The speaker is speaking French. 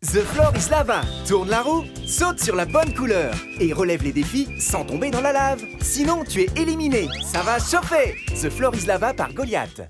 The Floor is Lava. Tourne la roue, saute sur la bonne couleur et relève les défis sans tomber dans la lave. Sinon, tu es éliminé. Ça va chauffer. The Floor is Lava par Goliath.